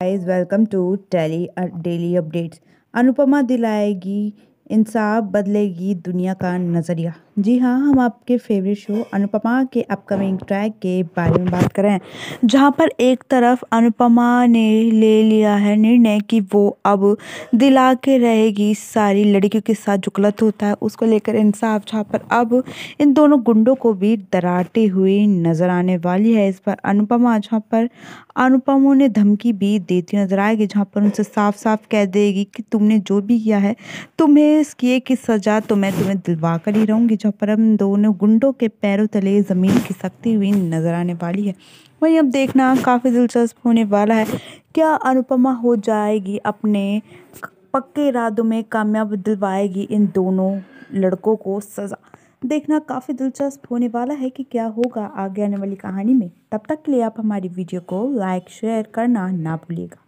Guys welcome to telly daily updates Anupama दिलाएगी इंसाफ बदलेगी दुनिया का नज़रिया। जी हाँ हम आपके फेवरेट शो अनुपमा के अपकमिंग ट्रैक के बारे में बात करें। जहाँ पर एक तरफ़ अनुपमा ने ले लिया है निर्णय कि वो अब दिला के रहेगी सारी लड़कियों के साथ जो गलत होता है, उसको लेकर इंसाफ, जहाँ पर अब इन दोनों गुंडों को भी डराते हुए नज़र आने वाली है। इस पर अनुपमा, जहाँ पर अनुपमा ने धमकी भी देती नज़र आएगी, जहाँ पर उनसे साफ़ साफ़ कह देगी कि तुमने जो भी किया है, तुम्हें इस किए की सजा तो मैं तुम्हें दिलवा कर ही रहूँगी, जहाँ पर हम दोनों गुंडों के पैरों तले ज़मीन खिसकती हुई नज़र आने वाली है। वहीं अब देखना काफ़ी दिलचस्प होने वाला है। क्या अनुपमा हो जाएगी अपने पक्के इरादों में कामयाब दिलवाएगी इन दोनों लड़कों को सज़ा? देखना काफ़ी दिलचस्प होने वाला है कि क्या होगा आगे आने वाली कहानी में। तब तक के लिए आप हमारी वीडियो को लाइक, शेयर करना ना भूलिएगा।